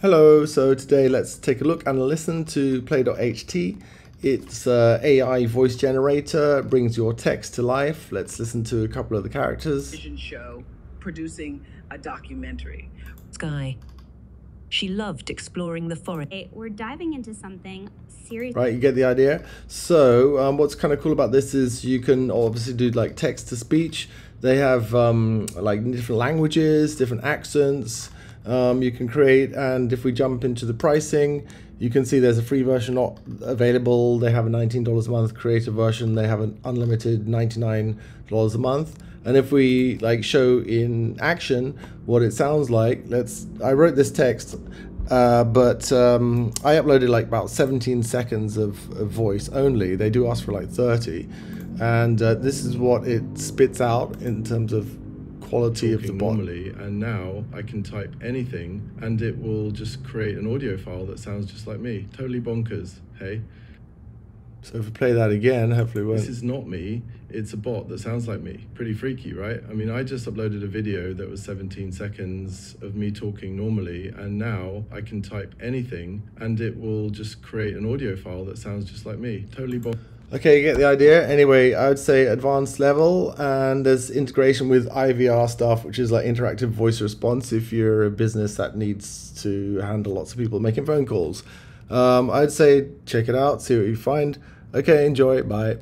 Hello, so today let's take a look and listen to Play.ht. It's uh, AI voice generator, brings your text to life. Let's listen to a couple of the characters. Vision show producing a documentary. Sky. She loved exploring the forest. Hey, We're diving into something serious. Right, you get the idea. So, um, what's kind of cool about this is you can obviously do like text to speech. They have um, like different languages, different accents. Um, you can create, and if we jump into the pricing, you can see there's a free version not available. They have a $19 a month creator version. They have an unlimited $99 a month. And if we like show in action what it sounds like, let's. I wrote this text, uh, but um, I uploaded like about 17 seconds of, of voice only. They do ask for like 30, and uh, this is what it spits out in terms of quality of the bot. normally, and now I can type anything, and it will just create an audio file that sounds just like me. Totally bonkers. Hey, So if we play that again, hopefully we this is not me. It's a bot that sounds like me. Pretty freaky, right? I mean, I just uploaded a video that was 17 seconds of me talking normally, and now I can type anything, and it will just create an audio file that sounds just like me. Totally bonkers. Okay, you get the idea. Anyway, I would say advanced level, and there's integration with IVR stuff, which is like interactive voice response if you're a business that needs to handle lots of people making phone calls. Um, I'd say check it out, see what you find. Okay, enjoy. Bye.